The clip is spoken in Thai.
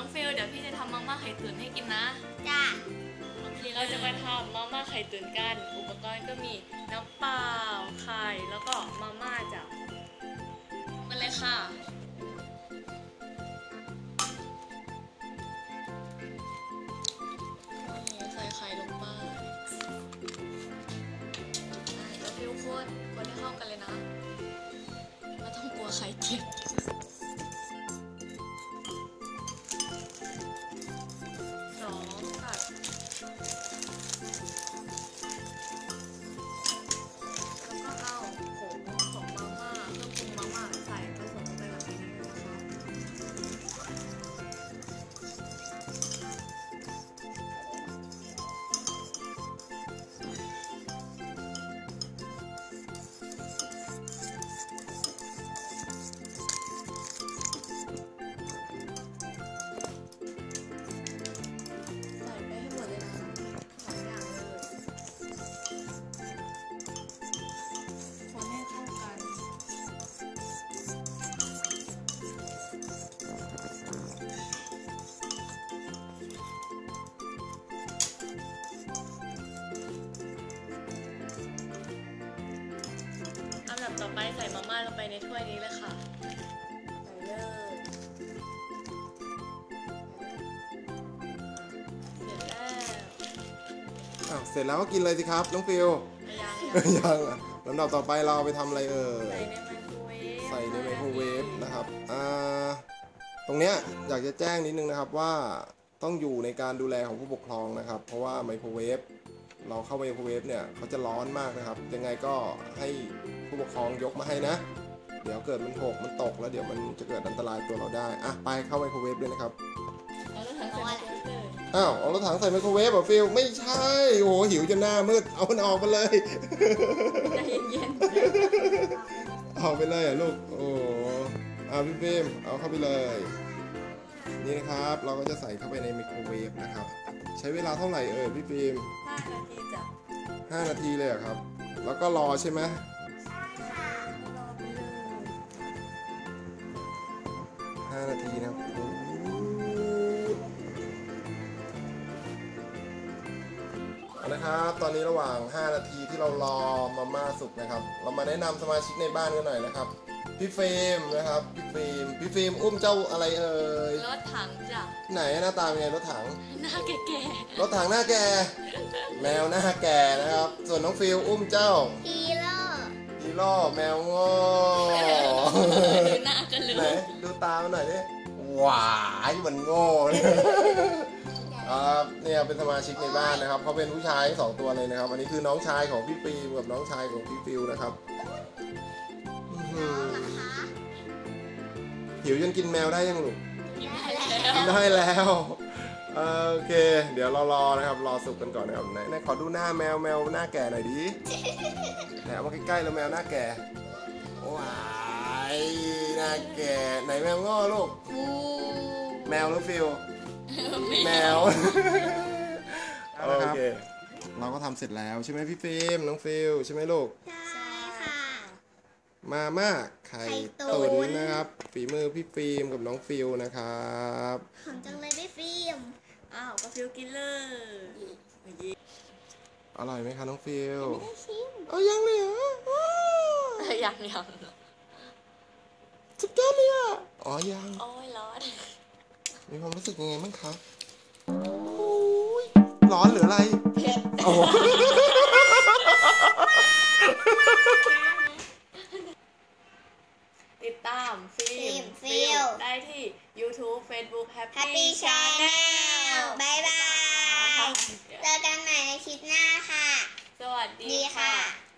องฟิลเดี๋ยวพี่จะทำมาม่าไข่ตุ๋นให้กินนะจ้าโอเคเราจะมาทำมาม่าไข่ตุ๋นกัน อุปกรณ์ก็มีน้ำเปล่าไข่แล้วก็มาม่าจ้ะมาเลยค่ะนี่ใส่ไข่ลงไปอะเดี๋ยวฟิวคนคนให้เข้ากันเลยนะไม่ต้องกลัวไข่เจ็บ ต่อไปใส่มาม่าลงไปในถ้วยนี้เลยค่ะใส่เลยเสร็จแล้วอ้าวเสร็จแล้วก็กินเลยสิครับน้องฟิลยังยังยังอะลำดับต่อไปเราเอาไปทำอะไรเอ่ยใส่ในไมโครเวฟใส่ในไมโครเวฟนะครับ อ่า ตรงเนี้ยอยากจะแจ้งนิดนึงนะครับว่าต้องอยู่ในการดูแลของผู้ปกครองนะครับ เพราะว่าไมโครเวฟเราเข้าไมโครเวฟเนี่ยเขาจะร้อนมากนะครับ ยังไงก็ให้ ผู้ปกครองยกมาให้นะ เดี๋ยวเกิดมันหกมันตกแล้วเดี๋ยวมันจะเกิดอันตรายตัวเราได้ อะไปเข้าไมโครเวฟเลยนะครับ แล้วก็ถังใส่ไมโครเวฟเลยอ้าวเอารถถังใส่ไมโครเวฟเหรอฟิวส์ไม่ใช่ โอ้โหหิวจนหน้ามืด เอามันออกมาเลย ใจเย็นเอาไปเลยเหรอะลูก โอ้เอาพี่ฟิล์มเอาเข้าไปเลย นี่นะครับ เราก็จะใส่เข้าไปในไมโครเวฟนะครับ ใช้เวลาเท่าไหร่เอ่ยพี่ฟิล์มๆห้านาทีจ้ะ 5 นาทีเลยเหรอครับ แล้วก็รอใช่ไหม 5 นาทีนะครับโอ้โหเอานะครับ ตอนนี้ระหว่าง 5 นาทีที่เรารอมาม่าสุกนะครับ เรามาแนะนำสมาชิกในบ้านกันหน่อยนะครับ พี่เฟรมนะครับ พี่ฟิล์มพี่ฟิล์มอุ้มเจ้าอะไรเอ่ย รถถังจ้ะ ไหนหน้าตาเป็นไงรถถัง หน้าแก่รถถังหน้าแก่ แมวหน้าแก่นะครับ ส่วนน้องฟิวส์อุ้มเจ้าฮีโร่ฮีโร่แมวโง่ๆหน้า กันเลไหนยดูตามันหน่อยดิหวายมันโง่เนี่ยครับเนี่ยเป็นสมาชิกในบ้านนะครับเขาเป็นผู้ชายทั้งสองตัวเลยนะครับ อันนี้คือน้องชายของพี่ฟิล์มกับน้องชายของพี่ฟิวส์นะครับอื้อหือนะคะหิวจนกินแมวได้ยังลูก กินได้แล้วได้แล้วเอ่อโอเค เดี๋ยวเรารอนะครับ รอสุกกันก่อนนะครับไหนไหนขอดูหน้าแมวแมวหน้าแก่หน่อยดิไหนเอามาใกล้ๆแล้วแมวหน้าแก่ว้าย หน้าแก่ไหนแมวง้อลูกฟูแมวหรือฟิลแมว โอเค เราก็ทำเสร็จแล้วใช่ไหมพี่ฟิล์มน้องฟิลใช่ไหมลูก ใช่ค่ะ มาม่าไข่ไข่ตุ๋ตุ๋นนนะครับ ฝีมือพี่ฟิล์มกับน้องฟิวส์นะครับหอมจังเลยพี่ฟิล์ม อ้าวก็ฟิวส์กินเลยอร่อยไหมคะน้องฟิวส์ไม่ได้ชิมเอายังเลยเหรอว้าวยังยังสุดยอดเลย อะอ๋อยัง โอ้ยร้อนมีความรู้สึกยังไงบ้างครับโอ้ยร้อนหรืออะไร เผ็ดโอ้โหติดตามฟิล์มฟิล์มได้ที่ YouTube Facebook Happy Happy Channel บ๊ายบาย เจอกันใหม่ในคลิปหน้าค่ะ สวัสดีดีค่ะ ค่ะ